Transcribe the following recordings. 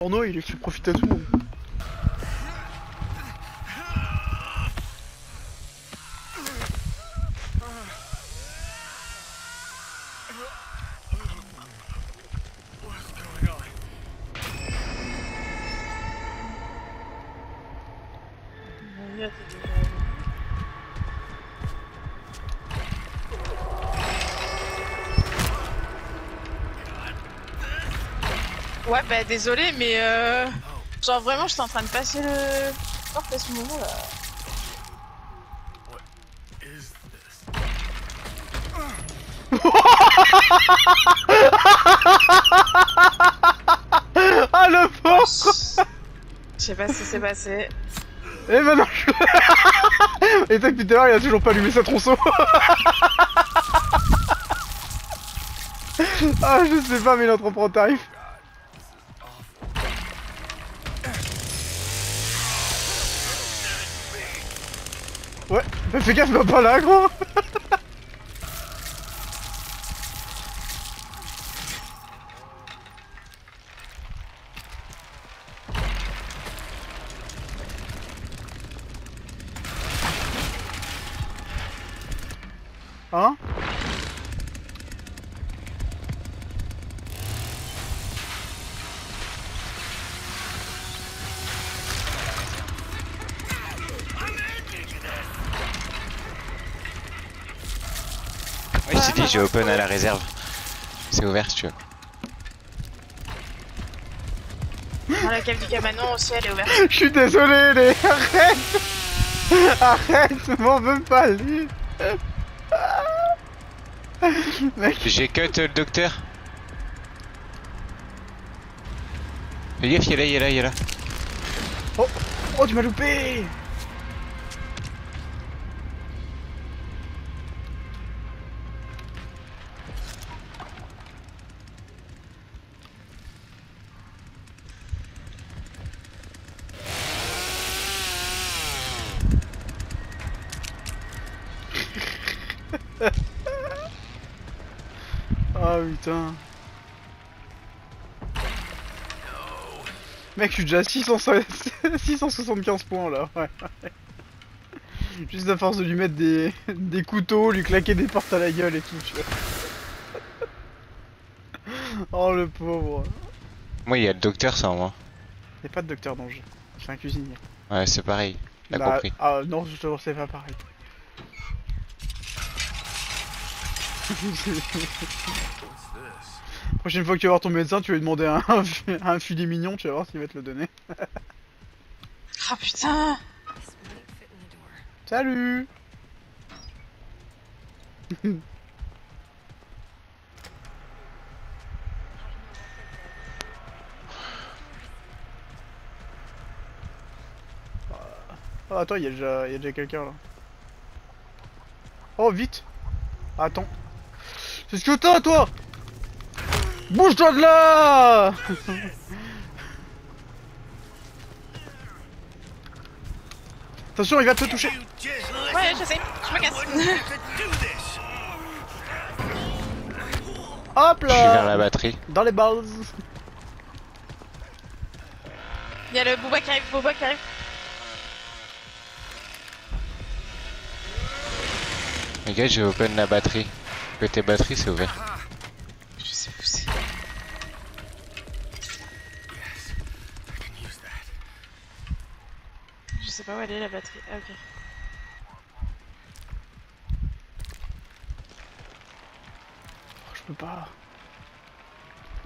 porno, il fait profiter à tout le monde. Ouais, bah désolé, mais euh... Genre vraiment, j'étais en train de passer le... porte à ce moment là. Ah le pauvre Je sais pas ce qui s'est passé. Et maintenant je... Et toi depuis tout il a toujours pas allumé sa tronçon Ah je sais pas mais il entreprend en tarif Ouais, bah fais gaffe, va pas là gros Hein? J'ai open à la réserve. C'est ouvert si tu veux. Dans la cave du cabanon aussi, elle est ouverte. Je suis désolé les... Arrête Arrête, m'en veux pas lui Mec, J'ai cut le docteur. Fais gaffe, il est là, il est là, il est là. oh, oh tu m'as loupé Ah putain. Mec, je suis déjà à 600 675 points là. Ouais. Juste à force de lui mettre des, des couteaux, lui claquer des portes à la gueule et tout, tu vois. Oh le pauvre. Moi, il y a le docteur sans moi. Y'a pas de docteur dans le jeu. C'est un cuisinier. Ouais, c'est pareil. T'as Bah, compris. Ah non, c'est pas pareil. Prochaine fois que tu vas voir ton médecin, tu vas lui demander un, un, filet mignon, tu vas voir s'il va te le donner. Ah putain Salut Oh attends, il y a déjà, y a déjà quelqu'un là. Oh vite Attends. C'est ce que t'as toi? Bouge-toi de là Attention, il va te toucher Ouais, je sais, je me casse. Hop Je suis vers la là batterie. Dans les balles Il y a le Booba qui arrive, Booba qui arrive. Les gars, j'ai open la batterie. Côté batterie, c'est ouvert. Je sais où c'est. Je sais pas où elle est la batterie. Ah ok. Je peux pas.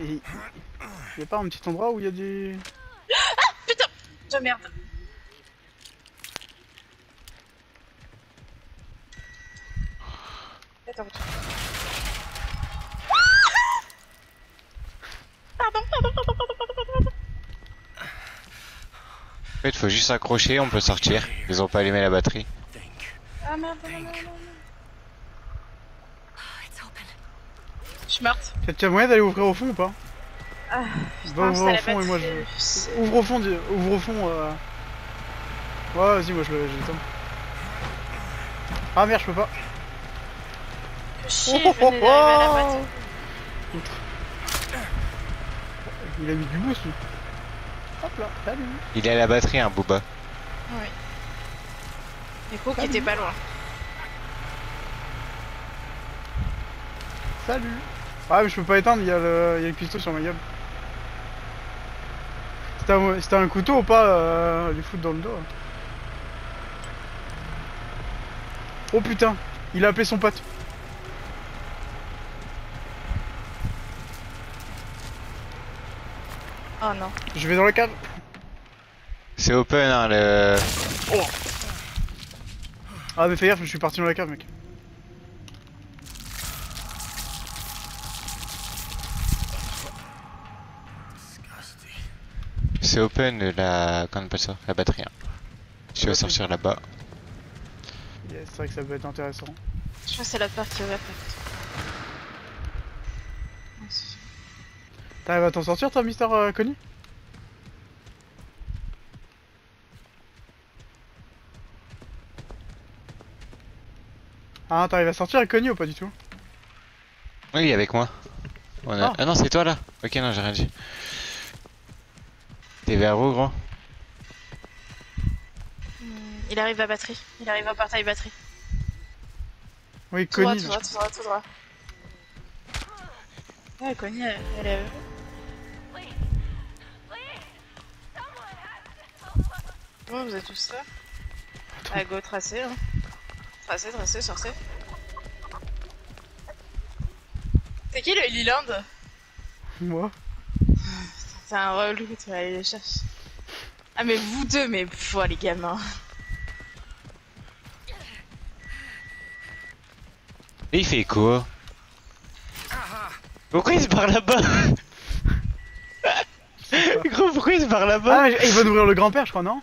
Et... Y a pas un petit endroit où il y a des... Putain De merde. Attends. Pardon, pardon, pardon, pardon, pardon, pardon. En fait, faut juste s'accrocher, on peut sortir. Ils ont pas allumé la batterie. Ah merde, non, non, non, non. Je suis morte. T'as- moyen d'aller ouvrir au fond ou pas? Ah, Va putain, au fond et moi je... Ouvre au fond, dis- ouvre au fond. Euh... Ouais, vas-y, moi je le, je le tente. Ah merde, je peux pas. Chier, Oh, à la oh. Il a mis du boost lui. Hop là, salut. Il est à la batterie, un Booba. Oui. Nico qui était pas loin. Salut. Ah mais je peux pas éteindre, il y a le, il y a le cuistot sur ma gueule. C'était un, c'était un couteau ou pas euh, lui foutre dans le dos hein. Oh putain, il a appelé son pote. Oh non. Je vais dans la cave. C'est open, hein, le... Ah mais fais gaffe, je suis parti dans la cave mec. C'est open, la... Comment on appelle ça La batterie, hein. Je vais sortir là-bas. Yes, c'est vrai que ça peut être intéressant. Je crois que c'est la partie ouverte. en fait. T'arrives à t'en sortir toi, Mister euh, Connie Ah, t'arrives à sortir avec Connie ou pas du tout Oui, avec moi. On a- Ah. Ah non, c'est toi là Ok, non, j'ai rien dit. T'es vers où, gros Hmm, Il arrive à batterie. Il arrive au portail batterie. Oui, Tout droit, Connie. tout droit, tout droit, tout droit. Ouais, Connie, elle, elle est... Bon, vous êtes tous là À go, tracé, hein. Tracé, tracé, sortez. C'est qui le Leland Moi C'est un relou, tu vas aller les chercher. Ah mais vous deux, mais pff, les gamins. Et il fait quoi? Pourquoi il se barre là-bas? Gros, pourquoi il se barre là-bas? Ah, il va nourrir le grand-père, je crois, non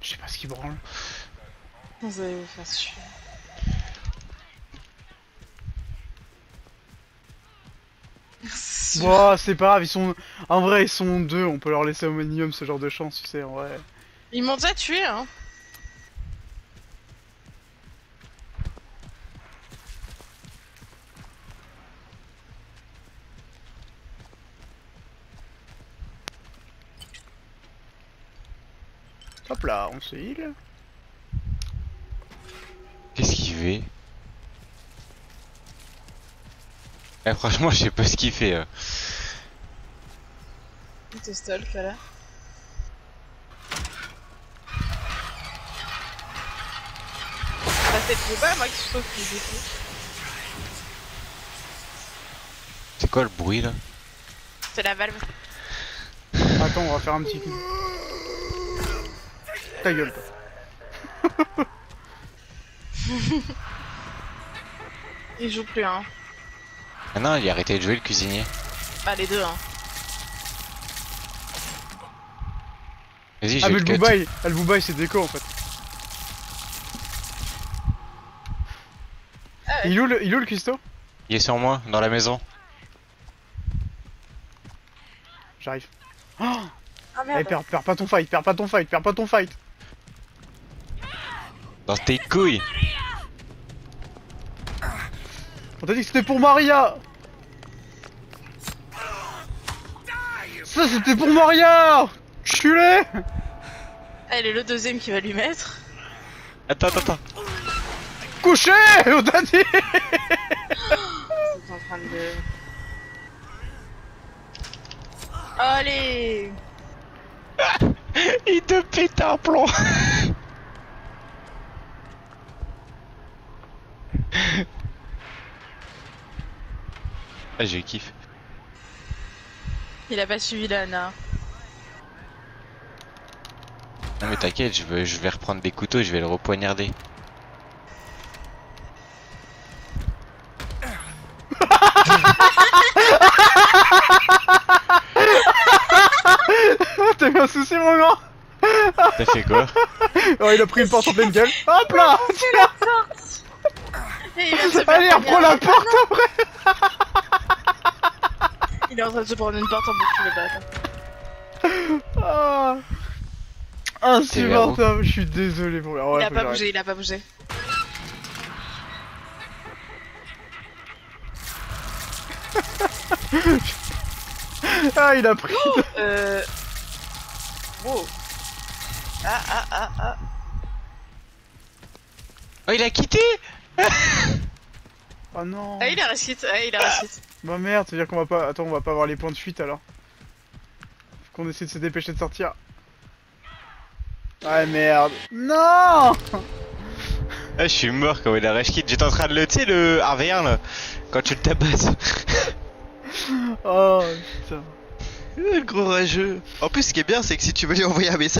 Je sais pas ce qu'il branle. Vous allez vous faire suer. Bon, c'est pas grave, ils sont. En vrai, ils sont deux, on peut leur laisser au minimum ce genre de chance, tu sais, en vrai. Ils m'ont déjà tué, hein. Hop là, on se heal. Qu'est-ce qu'il fait Eh, franchement, je sais pas ce qu'il fait. euh. Il te stalk, là. Bah, c'est trop bas, moi, qui trouve qu'il est fou. C'est quoi le bruit là? C'est la valve. Attends, on va faire un petit coup. Ta gueule, toi. Il joue plus, hein. Ah non, il a arrêté de jouer le cuisinier. Bah, les deux, hein. Vas-y, je Ah, mais le boobaï, ah, le boobaï c'est déco en fait. Ah ouais. Il est où le, il est où le cuistot? Il est sur moi, dans la maison. J'arrive. Oh merde. perds, perds pas ton fight, perds pas ton fight, perds pas ton fight. Dans tes couilles On t'a dit que c'était pour Maria Ça c'était pour Maria Culé Ah, il est le deuxième qui va lui mettre. Attends, attends, attends. Couché On t'a dit en train de... Allez Il te pète un plomb Ah, je kiffe. Il a pas suivi Lana. Non mais t'inquiète, je vais, je vais reprendre des couteaux, je vais le repoignarder. c'est mon grand T'as fait quoi Oh, il a pris une porte en pleine gueule. Hop là la porte Allez, reprends la porte après Il est en train de se prendre une porte en boucle, le bâtard. Ah. Insupportable, je suis désolé pour la. Il a pas bougé, il a pas bougé. ah, il a pris. Oh, Wow. Ah, ah, ah, ah. Oh, il a quitté Oh non. Ah, il a récite, ah, il a récite. Bah merde, ça veut dire qu'on va pas. Attends, on va pas avoir les points de fuite alors. Faut qu'on essaie de se dépêcher de sortir. Ah merde. Non Ah, je suis mort quand il a rush kit. J'étais en train de le, tu sais, le RV1 là, quand tu le tabasses. Oh putain. Le gros rageux. En plus, ce qui est bien, c'est que si tu veux lui envoyer un message.